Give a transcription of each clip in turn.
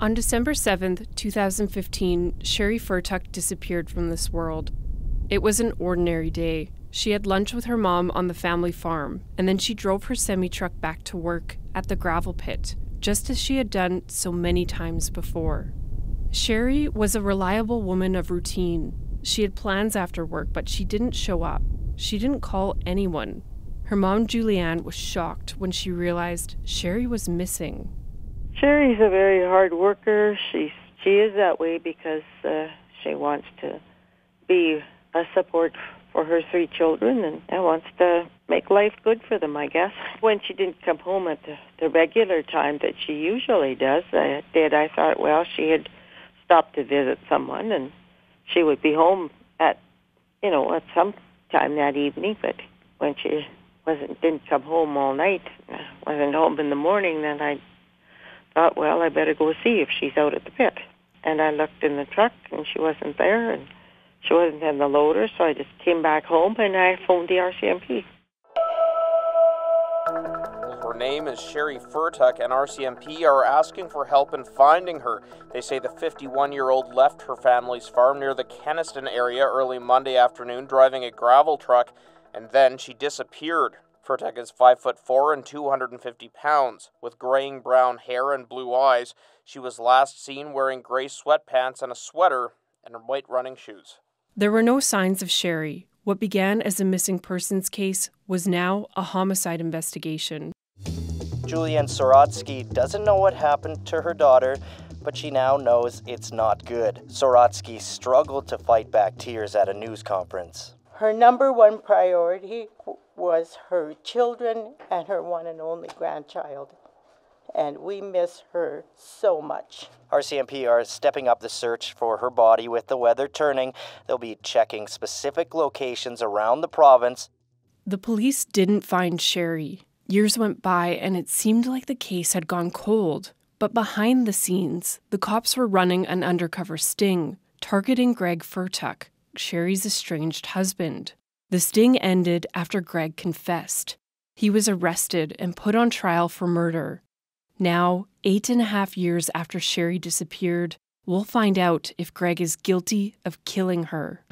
On December 7th, 2015, Sheree Fertuck disappeared from this world. It was an ordinary day. She had lunch with her mom on the family farm, and then she drove her semi truck back to work at the gravel pit, just as she had done so many times before. Sheree was a reliable woman of routine. She had plans after work, but she didn't show up. She didn't call anyone. Her mom, Julianne, was shocked when she realized Sheree was missing. Sheree's a very hard worker. She she is that way because uh, she wants to be a support for her three children and, and wants to make life good for them, I guess. When she didn't come home at the, the regular time that she usually does, I did. I thought, well, she had stopped to visit someone and she would be home at, you know, at some time that evening. But when she wasn't didn't come home all night, wasn't home in the morning, then I thought, well, I better go see if she's out at the pit. And I looked in the truck, and she wasn't there, and she wasn't in the loader, so I just came back home and I phoned the RCMP. Her name is Sheree Fertuck, and RCMP are asking for help in finding her. They say the 51 year old left her family's farm near the Kenaston area early Monday afternoon driving a gravel truck, and then she disappeared. Fertuck is 5 foot 4 and 250 pounds. With graying brown hair and blue eyes, she was last seen wearing gray sweatpants and a sweater and white running shoes. There were no signs of Sheree. What began as a missing persons case was now a homicide investigation. Julianne Sorotsky doesn't know what happened to her daughter, but she now knows it's not good. Sorotsky struggled to fight back tears at a news conference. Her number one priority was her children and her one and only grandchild. And we miss her so much. RCMP are stepping up the search for her body with the weather turning. They'll be checking specific locations around the province. The police didn't find Sheree. Years went by and it seemed like the case had gone cold. But behind the scenes, the cops were running an undercover sting, targeting Greg Fertuck, Sheree's estranged husband. The sting ended after Greg confessed. He was arrested and put on trial for murder. Now, eight and a half years after Sheree disappeared, we'll find out if Greg is guilty of killing her.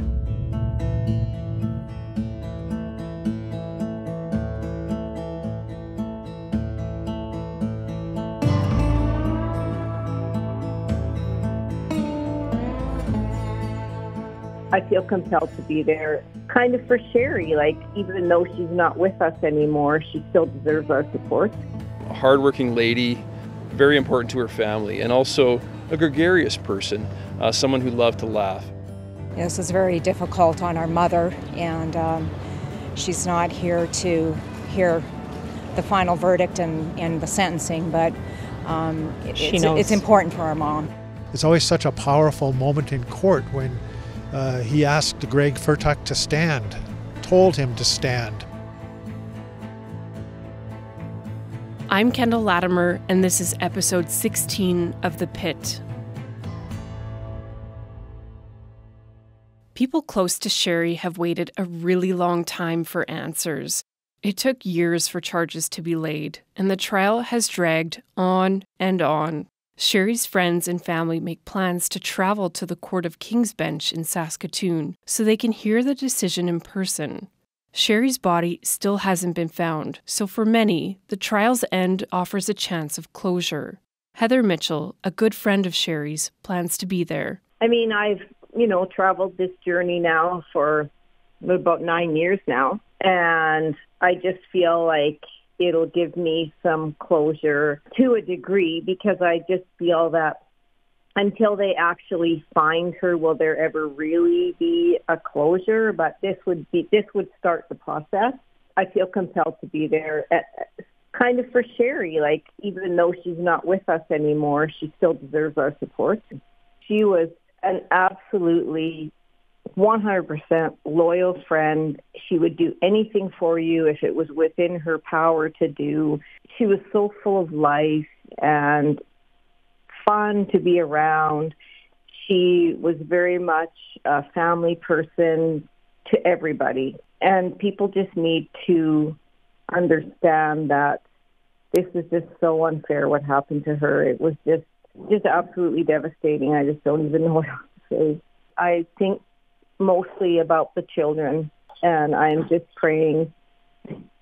I feel compelled to be there kind of for Sheree. Like, even though she's not with us anymore, she still deserves our support. A hardworking lady, very important to her family, and also a gregarious person, uh, someone who loved to laugh. This was very difficult on our mother, and um, she's not here to hear the final verdict and, and the sentencing, but um, it's, it's important for our mom. It's always such a powerful moment in court when uh, he asked Greg Fertuck to stand, told him to stand. I'm Kendall Latimer, and this is episode 16 of The Pit. People close to Sheree have waited a really long time for answers. It took years for charges to be laid, and the trial has dragged on and on. Sheree's friends and family make plans to travel to the Court of King's Bench in Saskatoon so they can hear the decision in person. Sheree's body still hasn't been found, so for many, the trial's end offers a chance of closure. Heather Mitchell, a good friend of Sheree's, plans to be there. I mean, I've, you know, traveled this journey now for about nine years now, and I just feel like it'll give me some closure to a degree because I just feel that until they actually find her, will there ever really be a closure? But this would be this would start the process. I feel compelled to be there, at, kind of for Sheree. Like even though she's not with us anymore, she still deserves our support. She was an absolutely 100% loyal friend. She would do anything for you if it was within her power to do. She was so full of life and fun to be around. She was very much a family person to everybody. And people just need to understand that this is just so unfair what happened to her. It was just just absolutely devastating. I just don't even know what else to say. I think mostly about the children, and I'm just praying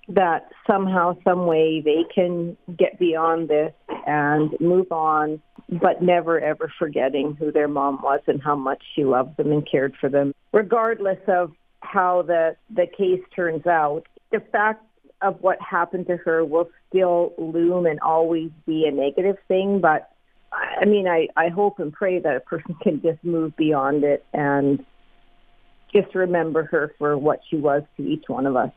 that somehow, some way, they can get beyond this and move on, but never ever forgetting who their mom was and how much she loved them and cared for them, regardless of how the the case turns out. The fact of what happened to her will still loom and always be a negative thing, but I mean, I, I hope and pray that a person can just move beyond it and just remember her for what she was to each one of us.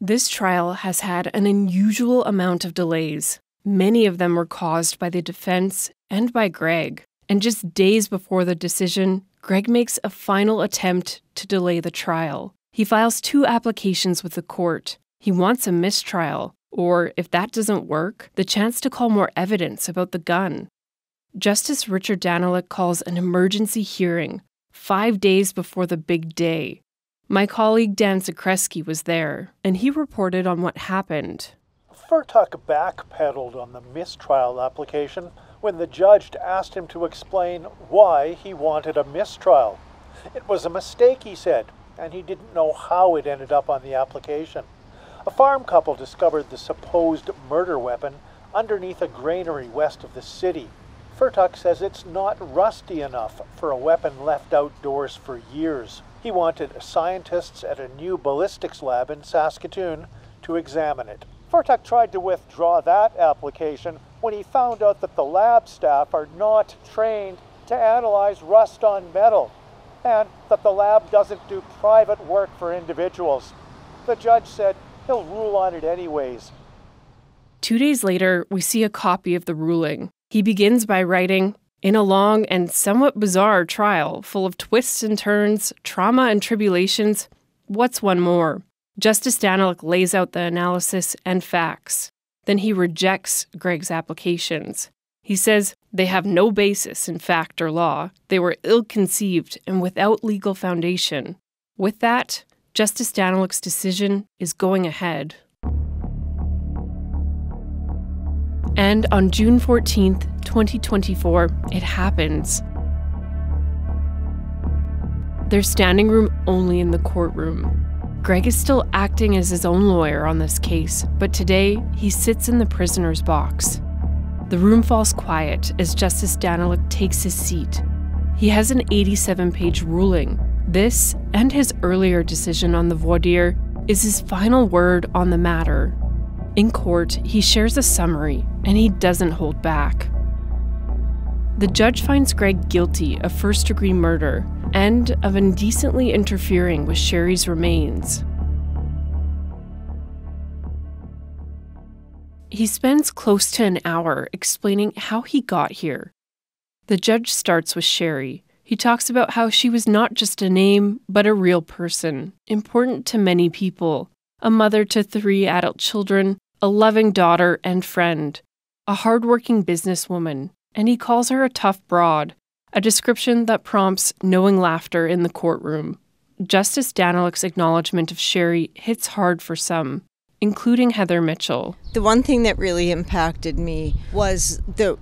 This trial has had an unusual amount of delays. Many of them were caused by the defense and by Greg. And just days before the decision, Greg makes a final attempt to delay the trial. He files two applications with the court. He wants a mistrial, or if that doesn't work, the chance to call more evidence about the gun. Justice Richard Danyliuk calls an emergency hearing five days before the big day. My colleague Dan Zakreski was there, and he reported on what happened. Fertuck backpedaled on the mistrial application when the judge asked him to explain why he wanted a mistrial. It was a mistake, he said, and he didn't know how it ended up on the application. A farm couple discovered the supposed murder weapon underneath a granary west of the city. Fertuck says it's not rusty enough for a weapon left outdoors for years. He wanted scientists at a new ballistics lab in Saskatoon to examine it. Fertuck tried to withdraw that application when he found out that the lab staff are not trained to analyze rust on metal and that the lab doesn't do private work for individuals. The judge said he'll rule on it anyways. Two days later, we see a copy of the ruling. He begins by writing In a long and somewhat bizarre trial, full of twists and turns, trauma and tribulations, what's one more? Justice Danyliuk lays out the analysis and facts. Then he rejects Greg's applications. He says they have no basis in fact or law. They were ill conceived and without legal foundation. With that, Justice Danyliuk's decision is going ahead. And on June 14th, 2024, it happens. There's standing room only in the courtroom. Greg is still acting as his own lawyer on this case, but today he sits in the prisoner's box. The room falls quiet as Justice Danyliuk takes his seat. He has an 87 page ruling this, and his earlier decision on the voir dire, is his final word on the matter. In court, he shares a summary, and he doesn't hold back. The judge finds Greg guilty of first degree murder and of indecently interfering with Sheree's remains. He spends close to an hour explaining how he got here. The judge starts with Sheree, he talks about how she was not just a name, but a real person, important to many people, a mother to three adult children, a loving daughter and friend, a hardworking businesswoman, and he calls her a tough broad, a description that prompts knowing laughter in the courtroom. Justice Danyliuk's acknowledgement of Sheree hits hard for some, including Heather Mitchell. The one thing that really impacted me was the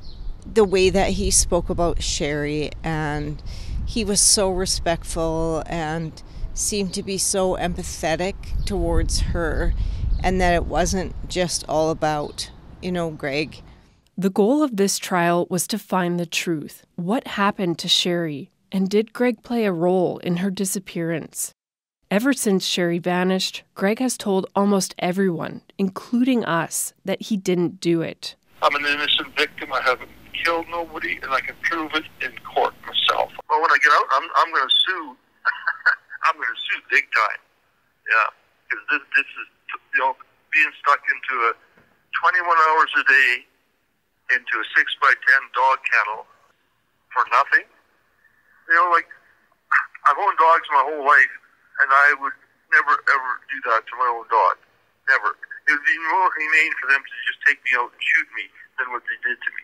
the way that he spoke about Sheree, and he was so respectful and seemed to be so empathetic towards her, and that it wasn't just all about, you know, Greg. The goal of this trial was to find the truth. What happened to Sheree? And did Greg play a role in her disappearance? Ever since Sheree vanished, Greg has told almost everyone, including us, that he didn't do it. I'm an innocent victim. I haven't killed nobody, and I can prove it in court myself. Well, when I get out, I'm I'm going to sue. I'm going to sue big time. Yeah, because this this is you know being stuck into a 21 hours a day into a six by ten dog kennel for nothing. You know, like I've owned dogs my whole life, and I would never ever do that to my own dog. Never. It would be more humane for them to just take me out and shoot me than what they did to me.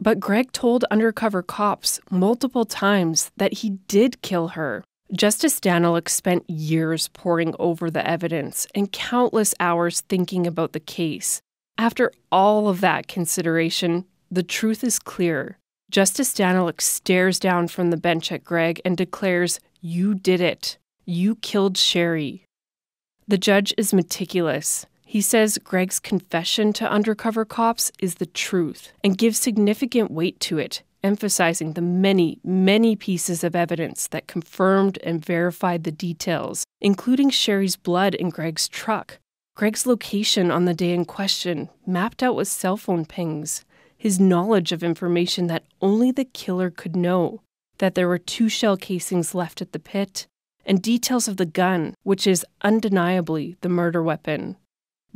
But Greg told undercover cops multiple times that he did kill her. Justice Danyliuk spent years poring over the evidence and countless hours thinking about the case. After all of that consideration, the truth is clear. Justice Danyliuk stares down from the bench at Greg and declares, You did it. You killed Sheree. The judge is meticulous. He says Greg's confession to undercover cops is the truth and gives significant weight to it, emphasizing the many, many pieces of evidence that confirmed and verified the details, including Sheree's blood in Greg's truck, Greg's location on the day in question, mapped out with cell phone pings, his knowledge of information that only the killer could know, that there were two shell casings left at the pit, and details of the gun, which is undeniably the murder weapon.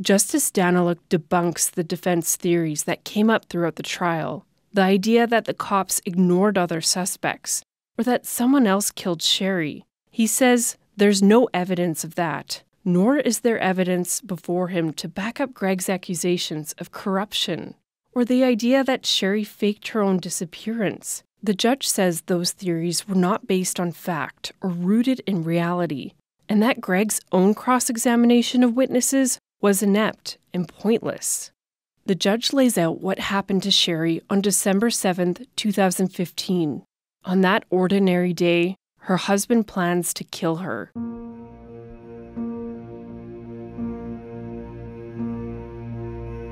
Justice Danyliuk debunks the defense theories that came up throughout the trial. The idea that the cops ignored other suspects, or that someone else killed Sheree. He says there's no evidence of that, nor is there evidence before him to back up Greg's accusations of corruption, or the idea that Sheree faked her own disappearance. The judge says those theories were not based on fact or rooted in reality, and that Greg's own cross examination of witnesses was inept and pointless. The judge lays out what happened to Sheree on December 7, 2015. On that ordinary day, her husband plans to kill her.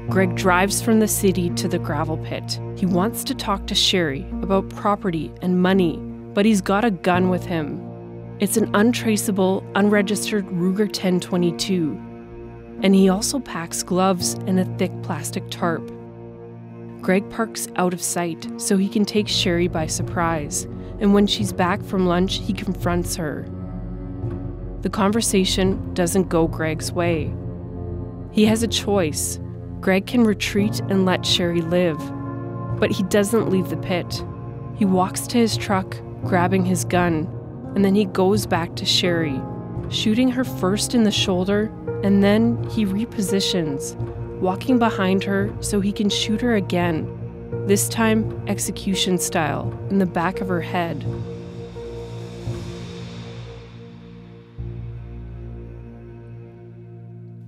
Greg drives from the city to the gravel pit. He wants to talk to Sheree about property and money, but he's got a gun with him. It's an untraceable, unregistered Ruger 1022 and he also packs gloves and a thick plastic tarp. Greg parks out of sight so he can take Sheree by surprise, and when she's back from lunch, he confronts her. The conversation doesn't go Greg's way. He has a choice. Greg can retreat and let Sheree live, but he doesn't leave the pit. He walks to his truck, grabbing his gun, and then he goes back to Sheree, shooting her first in the shoulder and then he repositions, walking behind her so he can shoot her again, this time execution style, in the back of her head.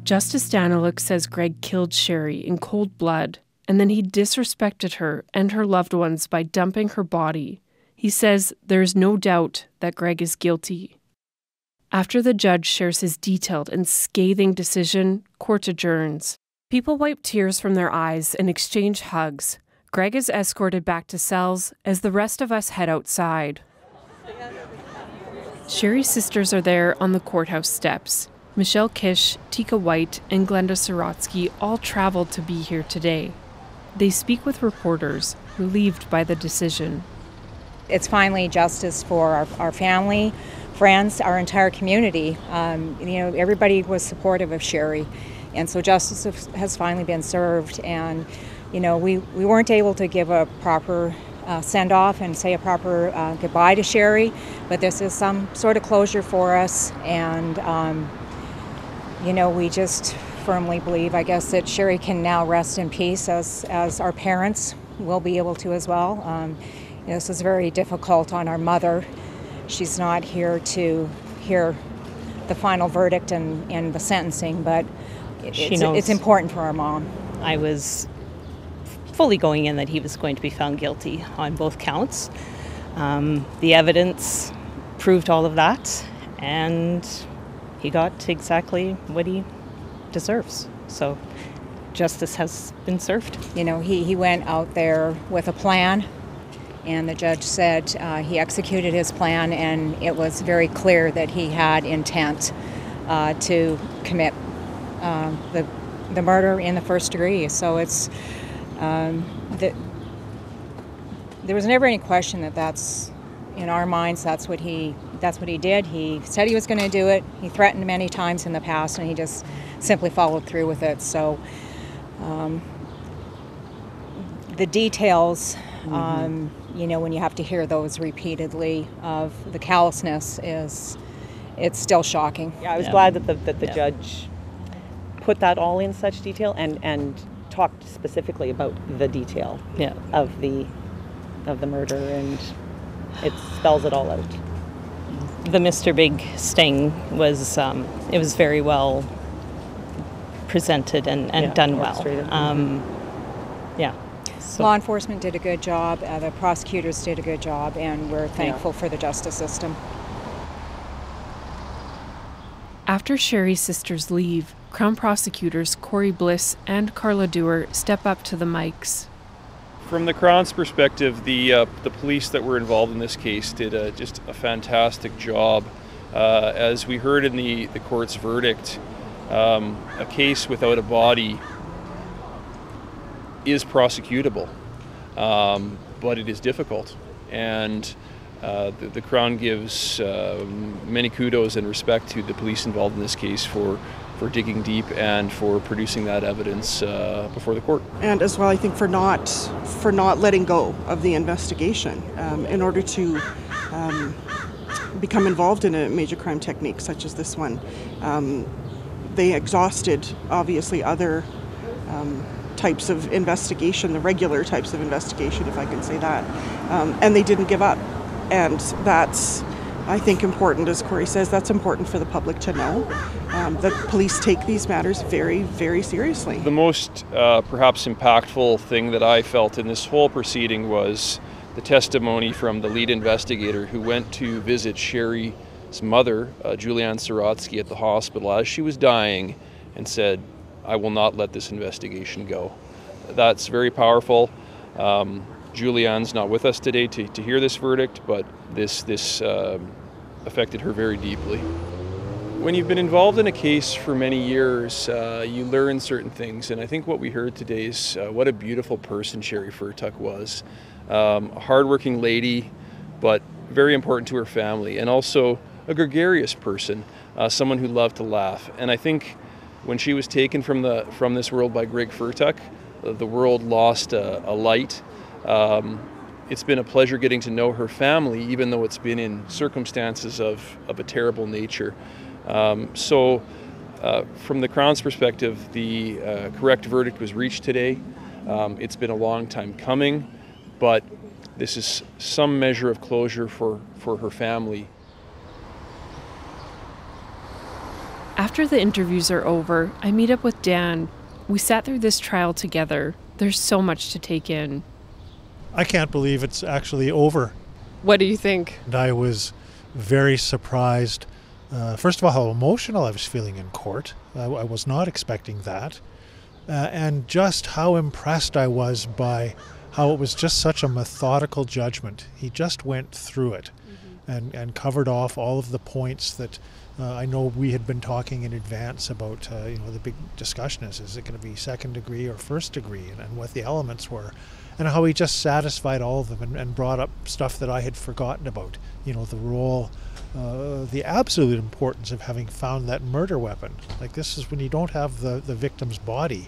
Justice Danyliuk says Greg killed Sheree in cold blood, and then he disrespected her and her loved ones by dumping her body. He says there's no doubt that Greg is guilty. After the judge shares his detailed and scathing decision, court adjourns. People wipe tears from their eyes and exchange hugs. Greg is escorted back to cells as the rest of us head outside. Sheree's sisters are there on the courthouse steps. Michelle Kish, Tika White, and Glenda Sorotsky all traveled to be here today. They speak with reporters, relieved by the decision. It's finally justice for our, our family, friends, our entire community. Um, you know, everybody was supportive of Sheree, and so justice has finally been served. And you know, we, we weren't able to give a proper uh, send off and say a proper uh, goodbye to Sheree, but this is some sort of closure for us. And um, you know, we just firmly believe, I guess, that Sheree can now rest in peace as as our parents will be able to as well. Um, you know, this is very difficult on our mother she's not here to hear the final verdict and, and the sentencing, but it's, it's important for our mom. I was fully going in that he was going to be found guilty on both counts. Um, the evidence proved all of that, and he got exactly what he deserves. So justice has been served. You know, he, he went out there with a plan and the judge said uh, he executed his plan, and it was very clear that he had intent uh, to commit uh, the the murder in the first degree. So it's um, the, there was never any question that that's in our minds. That's what he that's what he did. He said he was going to do it. He threatened many times in the past, and he just simply followed through with it. So. Um, the details Mm-hmm. Um, you know, when you have to hear those repeatedly of the callousness is, it's still shocking. Yeah, I was yeah. glad that the, that the yeah. judge put that all in such detail and, and talked specifically about the detail yeah. of the of the murder and it spells it all out. The Mr. Big sting was um, it was very well presented and, and yeah, done well. Um, yeah. So. Law enforcement did a good job, uh, the prosecutors did a good job, and we're thankful yeah. for the justice system. After Sheree's sisters leave, Crown prosecutors Corey Bliss and Carla Dewar step up to the mics. From the Crown's perspective, the uh, the police that were involved in this case did a, just a fantastic job. Uh, as we heard in the, the court's verdict, um, a case without a body is prosecutable, um, but it is difficult. And uh, the, the, Crown gives uh, many kudos and respect to the police involved in this case for for digging deep and for producing that evidence uh, before the court. And as well, I think for not for not letting go of the investigation um, in order to um, become involved in a major crime technique such as this one. Um, they exhausted obviously other um, types of investigation, the regular types of investigation, if I can say that, um, and they didn't give up. And that's I think important, as Corey says, that's important for the public to know um, that police take these matters very, very seriously. The most uh, perhaps impactful thing that I felt in this whole proceeding was the testimony from the lead investigator who went to visit Sheree's mother, uh, Julianne Sorotsky, at the hospital as she was dying and said, I will not let this investigation go. That's very powerful. Um, Julianne's not with us today to, to hear this verdict, but this, this uh, affected her very deeply. When you've been involved in a case for many years, uh, you learn certain things, and I think what we heard today is uh, what a beautiful person Sheree Fertuck was. Um, a hardworking lady, but very important to her family, and also a gregarious person, uh, someone who loved to laugh. And I think when she was taken from the from this world by Greg Fertuck, uh, the world lost a, a light um, it's been a pleasure getting to know her family, even though it's been in circumstances of, of a terrible nature. Um, so, uh, from the Crown's perspective, the uh, correct verdict was reached today. Um, it's been a long time coming, but this is some measure of closure for, for her family. After the interviews are over, I meet up with Dan. We sat through this trial together. There's so much to take in. I can't believe it's actually over. What do you think? And I was very surprised. Uh, first of all, how emotional I was feeling in court. I, I was not expecting that. Uh, and just how impressed I was by how it was just such a methodical judgment. He just went through it mm-hmm. And, and covered off all of the points that uh, I know we had been talking in advance about, uh, you know, the big discussion is, is it going to be second degree or first degree and, and what the elements were and how he just satisfied all of them and, and brought up stuff that I had forgotten about. You know, the role, uh, the absolute importance of having found that murder weapon. Like this is when you don't have the, the victim's body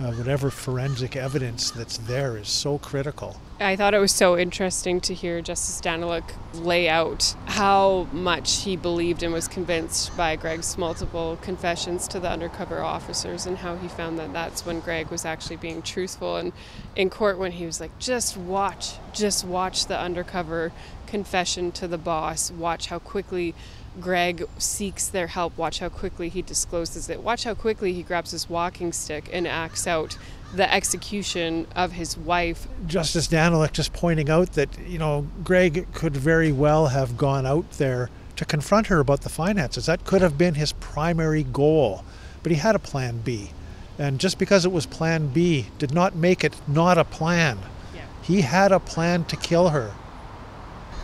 uh, whatever forensic evidence that's there is so critical. I thought it was so interesting to hear Justice Danyliuk lay out how much he believed and was convinced by Greg's multiple confessions to the undercover officers, and how he found that that's when Greg was actually being truthful. And in court, when he was like, just watch, just watch the undercover confession to the boss, watch how quickly Greg seeks their help. Watch how quickly he discloses it. Watch how quickly he grabs his walking stick and acts out the execution of his wife. Justice Danyliuk just pointing out that, you know, Greg could very well have gone out there to confront her about the finances. That could have been his primary goal. But he had a plan B. And just because it was plan B did not make it not a plan. Yeah. He had a plan to kill her.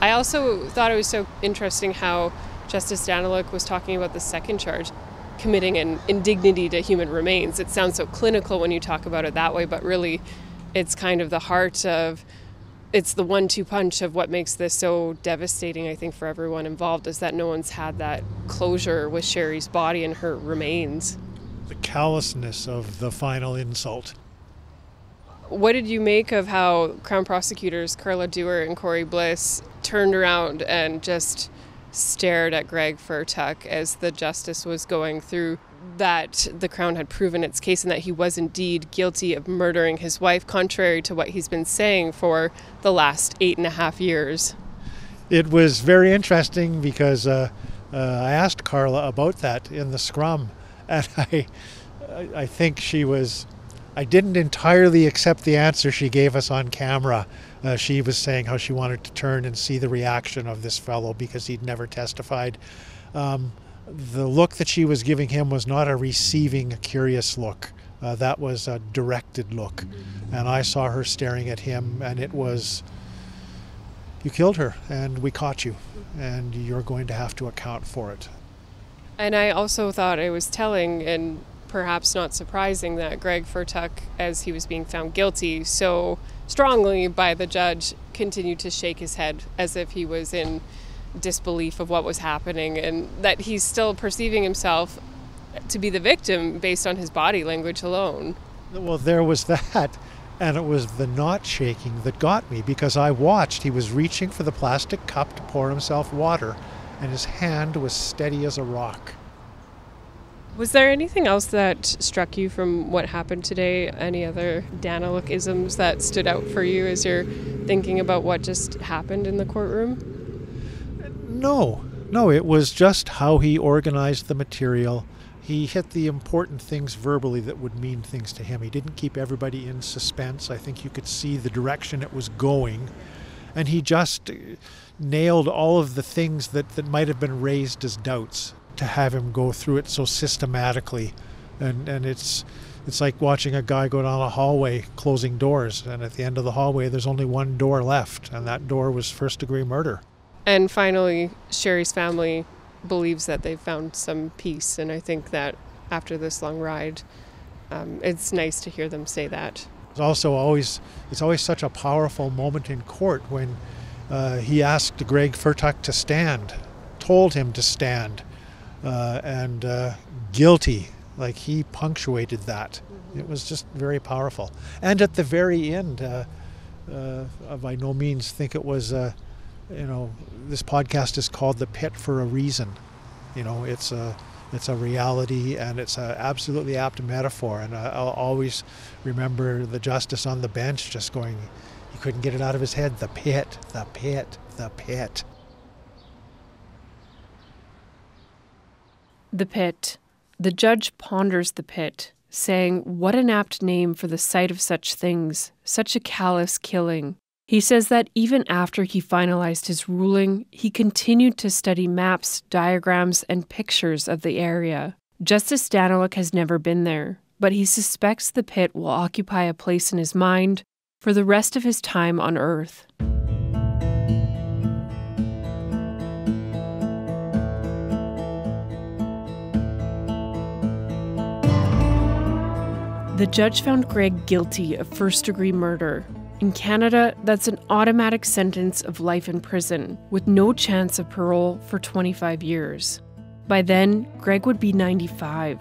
I also thought it was so interesting how Justice Danyliuk was talking about the second charge, committing an indignity to human remains. It sounds so clinical when you talk about it that way, but really it's kind of the heart of it's the one two punch of what makes this so devastating, I think, for everyone involved is that no one's had that closure with Sheree's body and her remains. The callousness of the final insult. What did you make of how Crown prosecutors Carla Dewar and Corey Bliss turned around and just stared at Greg Fertuck as the justice was going through that the Crown had proven its case and that he was indeed guilty of murdering his wife, contrary to what he's been saying for the last eight and a half years. It was very interesting because uh, uh, I asked Carla about that in the scrum, and I, I think she was I didn't entirely accept the answer she gave us on camera. Uh, she was saying how she wanted to turn and see the reaction of this fellow because he'd never testified. Um, the look that she was giving him was not a receiving, curious look. Uh, that was a directed look. And I saw her staring at him, and it was, You killed her, and we caught you, and you're going to have to account for it. And I also thought it was telling and perhaps not surprising that Greg Fertuck, as he was being found guilty so strongly by the judge, continued to shake his head as if he was in disbelief of what was happening and that he's still perceiving himself to be the victim based on his body language alone. Well, there was that. And it was the not shaking that got me because I watched. He was reaching for the plastic cup to pour himself water, and his hand was steady as a rock. Was there anything else that struck you from what happened today? Any other Danyliuk isms that stood out for you as you're thinking about what just happened in the courtroom? No, no, it was just how he organized the material. He hit the important things verbally that would mean things to him. He didn't keep everybody in suspense. I think you could see the direction it was going. And he just nailed all of the things that, that might have been raised as doubts to have him go through it so systematically. And, and it's, it's like watching a guy go down a hallway closing doors. And at the end of the hallway, there's only one door left, and that door was first degree murder. And finally, Sheree's family believes that they've found some peace. And I think that after this long ride, um, it's nice to hear them say that. It's also always it's always such a powerful moment in court when uh, he asked Greg Fertuck to stand, told him to stand, uh, and uh, guilty. Like he punctuated that. Mm-hmm. It was just very powerful. And at the very end, uh, uh, by no means think it was, uh, you know, this podcast is called The Pit for a reason. You know, it's a it's a reality and it's an absolutely apt metaphor. And I'll always remember the justice on the bench just going, he couldn't get it out of his head the pit, the pit, the pit. The pit. The judge ponders the pit, saying, What an apt name for the sight of such things, such a callous killing. He says that even after he finalized his ruling, he continued to study maps, diagrams, and pictures of the area. Justice Danyliuk has never been there, but he suspects the pit will occupy a place in his mind for the rest of his time on Earth. The judge found Greg guilty of first degree murder. In Canada, that's an automatic sentence of life in prison with no chance of parole for 25 years. By then, Greg would be 95.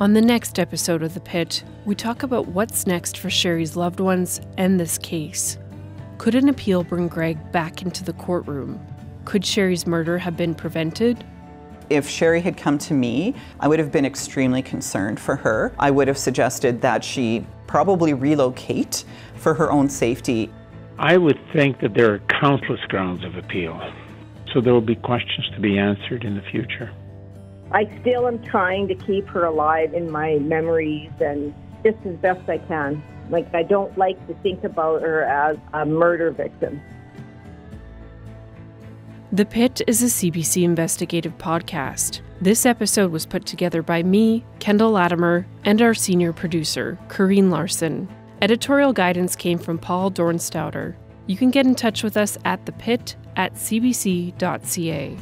On the next episode of The Pit, we talk about what's next for Sheree's loved ones and this case. Could an appeal bring Greg back into the courtroom? Could Sheree's murder have been prevented? If Sheree had come to me, I would have been extremely concerned for her. I would have suggested that she probably relocate for her own safety. I would think that there are countless grounds of appeal. So there will be questions to be answered in the future. I still am trying to keep her alive in my memories and just as best I can. Like, I don't like to think about her as a murder victim. The Pit is a CBC investigative podcast. This episode was put together by me, Kendall Latimer, and our senior producer, Corrine Larson. Editorial guidance came from Paul Dornstauder. You can get in touch with us at the pit at cbc.ca.